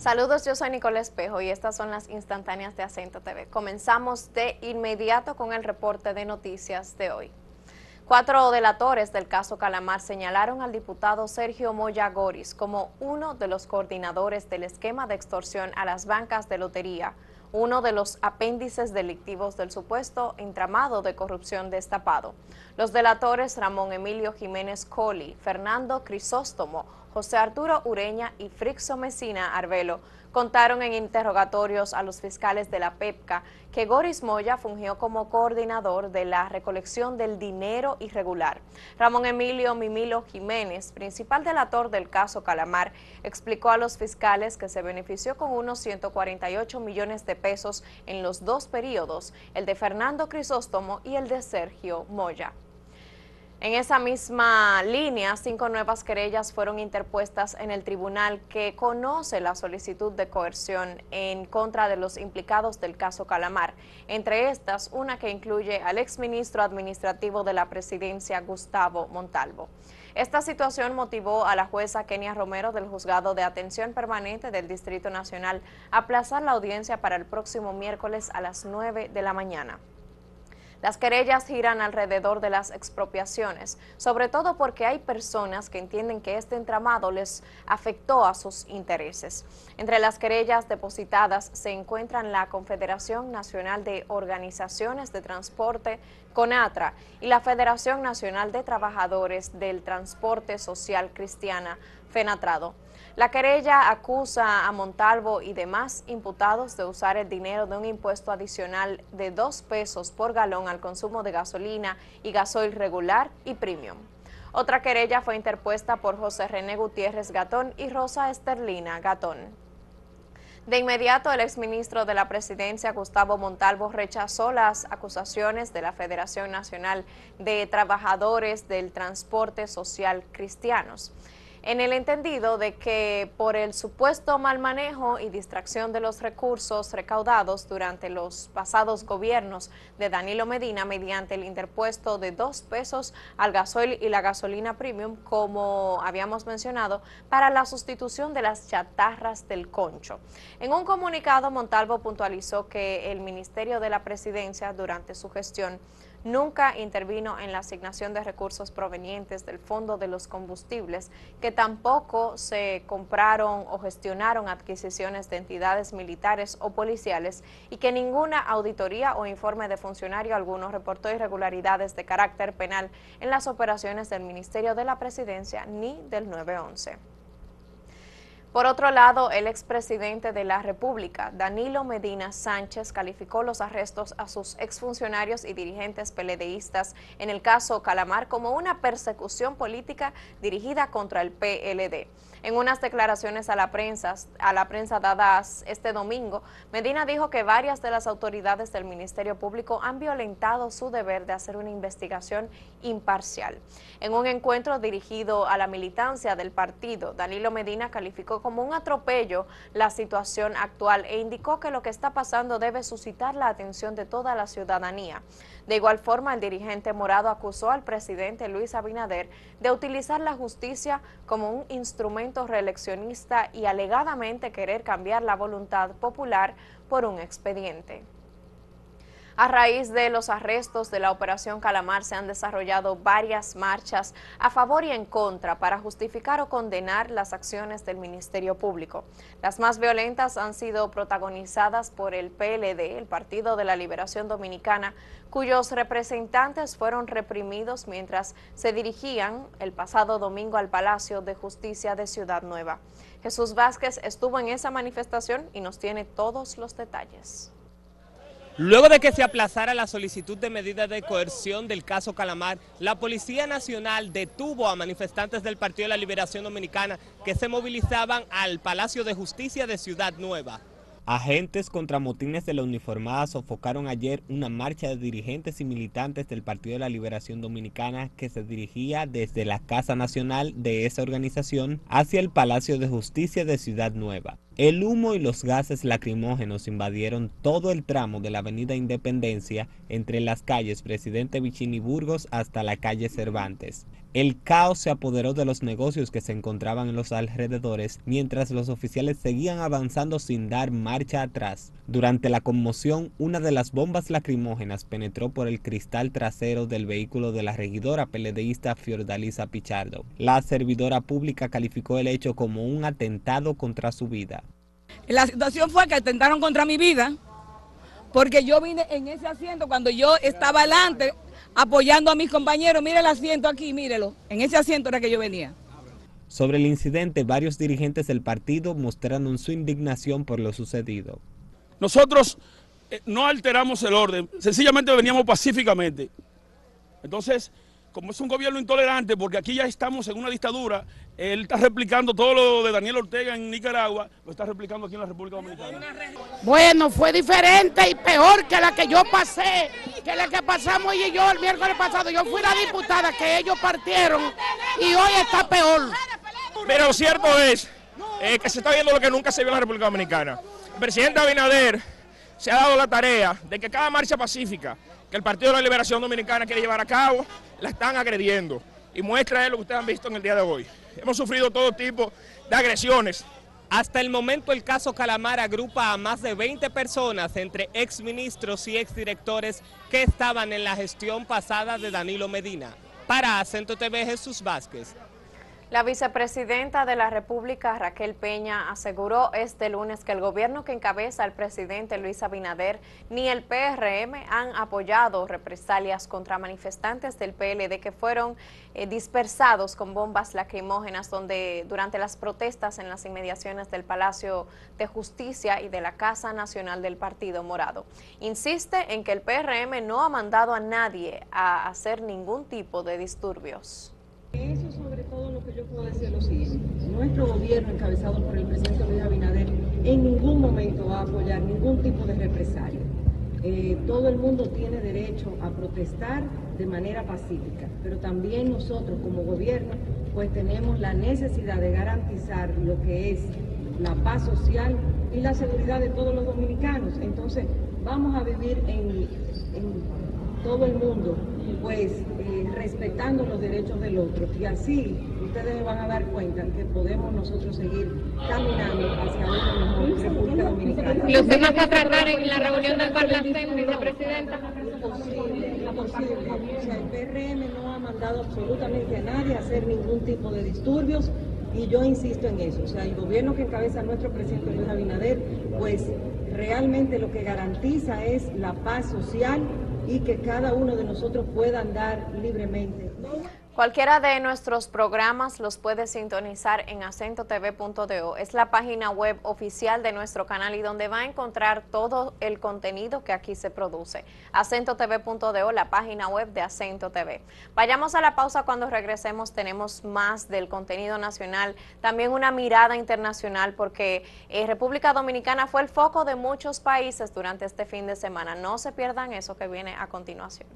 Saludos, yo soy Nicole Espejo y estas son las instantáneas de Acento TV. Comenzamos de inmediato con el reporte de noticias de hoy. Cuatro delatores del caso Calamar señalaron al diputado Sergio Moya Goris como uno de los coordinadores del esquema de extorsión a las bancas de lotería, uno de los apéndices delictivos del supuesto entramado de corrupción destapado. Los delatores Ramón Emilio Jiménez Coli, Fernando Crisóstomo, José Arturo Ureña y Frixo Mesina Arbelo contaron en interrogatorios a los fiscales de la PEPCA que Goris Moya fungió como coordinador de la recolección del dinero irregular. Ramón Emilio Mimilo Jiménez, principal delator del caso Calamar, explicó a los fiscales que se benefició con unos 148 millones de pesos en los dos periodos, el de Fernando Crisóstomo y el de Sergio Moya. En esa misma línea, cinco nuevas querellas fueron interpuestas en el tribunal que conoce la solicitud de coerción en contra de los implicados del caso Calamar. Entre estas, una que incluye al exministro administrativo de la presidencia, Gustavo Montalvo. Esta situación motivó a la jueza Kenia Romero del Juzgado de Atención Permanente del Distrito Nacional a aplazar la audiencia para el próximo miércoles a las 9 de la mañana. Las querellas giran alrededor de las expropiaciones, sobre todo porque hay personas que entienden que este entramado les afectó a sus intereses. Entre las querellas depositadas se encuentran la Confederación Nacional de Organizaciones de Transporte, CONATRA, y la Federación Nacional de Trabajadores del Transporte Social Cristiana, FENATRADO. La querella acusa a Montalvo y demás imputados de usar el dinero de un impuesto adicional de dos pesos por galón al consumo de gasolina y gasoil regular y premium. Otra querella fue interpuesta por José René Gutiérrez Gatón y Rosa Esterlina Gatón. De inmediato, el exministro de la Presidencia, Gustavo Montalvo, rechazó las acusaciones de la Federación Nacional de Trabajadores del Transporte Social Cristianos en el entendido de que por el supuesto mal manejo y distracción de los recursos recaudados durante los pasados gobiernos de Danilo Medina mediante el interpuesto de dos pesos al gasoil y la gasolina premium, como habíamos mencionado, para la sustitución de las chatarras del concho. En un comunicado, Montalvo puntualizó que el Ministerio de la Presidencia durante su gestión nunca intervino en la asignación de recursos provenientes del Fondo de los Combustibles, que tampoco se compraron o gestionaron adquisiciones de entidades militares o policiales y que ninguna auditoría o informe de funcionario alguno reportó irregularidades de carácter penal en las operaciones del Ministerio de la Presidencia ni del 911. Por otro lado, el expresidente de la República, Danilo Medina Sánchez, calificó los arrestos a sus exfuncionarios y dirigentes peledeístas en el caso Calamar como una persecución política dirigida contra el PLD. En unas declaraciones a la prensa, a la prensa dadas este domingo, Medina dijo que varias de las autoridades del Ministerio Público han violentado su deber de hacer una investigación imparcial. En un encuentro dirigido a la militancia del partido, Danilo Medina calificó como un atropello la situación actual e indicó que lo que está pasando debe suscitar la atención de toda la ciudadanía. De igual forma, el dirigente morado acusó al presidente Luis Abinader de utilizar la justicia como un instrumento reeleccionista y alegadamente querer cambiar la voluntad popular por un expediente. A raíz de los arrestos de la Operación Calamar se han desarrollado varias marchas a favor y en contra para justificar o condenar las acciones del Ministerio Público. Las más violentas han sido protagonizadas por el PLD, el Partido de la Liberación Dominicana, cuyos representantes fueron reprimidos mientras se dirigían el pasado domingo al Palacio de Justicia de Ciudad Nueva. Jesús Vázquez estuvo en esa manifestación y nos tiene todos los detalles. Luego de que se aplazara la solicitud de medida de coerción del caso Calamar, la Policía Nacional detuvo a manifestantes del Partido de la Liberación Dominicana que se movilizaban al Palacio de Justicia de Ciudad Nueva. Agentes contra motines de la uniformada sofocaron ayer una marcha de dirigentes y militantes del Partido de la Liberación Dominicana que se dirigía desde la Casa Nacional de esa organización hacia el Palacio de Justicia de Ciudad Nueva. El humo y los gases lacrimógenos invadieron todo el tramo de la avenida Independencia entre las calles Presidente Vicini Burgos hasta la calle Cervantes. El caos se apoderó de los negocios que se encontraban en los alrededores mientras los oficiales seguían avanzando sin dar marcha atrás. Durante la conmoción, una de las bombas lacrimógenas penetró por el cristal trasero del vehículo de la regidora peledeísta Fiordalisa Pichardo. La servidora pública calificó el hecho como un atentado contra su vida. La situación fue que atentaron contra mi vida porque yo vine en ese asiento cuando yo estaba adelante apoyando a mis compañeros. Mire el asiento aquí, mírelo. En ese asiento era que yo venía. Sobre el incidente, varios dirigentes del partido mostraron su indignación por lo sucedido. Nosotros eh, no alteramos el orden, sencillamente veníamos pacíficamente. Entonces, como es un gobierno intolerante, porque aquí ya estamos en una dictadura, él está replicando todo lo de Daniel Ortega en Nicaragua, lo está replicando aquí en la República Dominicana. Bueno, fue diferente y peor que la que yo pasé, que la que pasamos y yo el miércoles pasado. Yo fui la diputada que ellos partieron y hoy está peor. Pero lo cierto es eh, que se está viendo lo que nunca se vio en la República Dominicana. El presidente Abinader se ha dado la tarea de que cada marcha pacífica que el Partido de la Liberación Dominicana quiere llevar a cabo, la están agrediendo. Y muestra es lo que ustedes han visto en el día de hoy. Hemos sufrido todo tipo de agresiones. Hasta el momento el caso Calamar agrupa a más de 20 personas entre exministros y exdirectores que estaban en la gestión pasada de Danilo Medina. Para Acento TV Jesús Vázquez. La vicepresidenta de la República, Raquel Peña, aseguró este lunes que el gobierno que encabeza el presidente Luis Abinader ni el PRM han apoyado represalias contra manifestantes del PLD que fueron eh, dispersados con bombas lacrimógenas donde durante las protestas en las inmediaciones del Palacio de Justicia y de la Casa Nacional del Partido Morado. Insiste en que el PRM no ha mandado a nadie a hacer ningún tipo de disturbios. Eso yo puedo decir lo siguiente. Nuestro gobierno encabezado por el presidente Luis Abinader en ningún momento va a apoyar ningún tipo de represalia. Eh, todo el mundo tiene derecho a protestar de manera pacífica, pero también nosotros como gobierno pues tenemos la necesidad de garantizar lo que es la paz social y la seguridad de todos los dominicanos. Entonces vamos a vivir en, en todo el mundo pues respetando los derechos del otro. Y así ustedes van a dar cuenta que podemos nosotros seguir caminando hacia una mejor República Dominicana. ¿Los temas a tratar en la reunión del Parlamento, vicepresidenta? Imposible, imposible. O sea, el PRM no ha mandado absolutamente a nadie a hacer ningún tipo de disturbios y yo insisto en eso. O sea, el gobierno que encabeza nuestro presidente Luis Abinader, pues realmente lo que garantiza es la paz social y que cada uno de nosotros pueda andar libremente. Cualquiera de nuestros programas los puede sintonizar en acentotv.do. Es la página web oficial de nuestro canal y donde va a encontrar todo el contenido que aquí se produce. acentotv.do, la página web de Acento TV. Vayamos a la pausa cuando regresemos. Tenemos más del contenido nacional, también una mirada internacional porque eh, República Dominicana fue el foco de muchos países durante este fin de semana. No se pierdan eso que viene a continuación.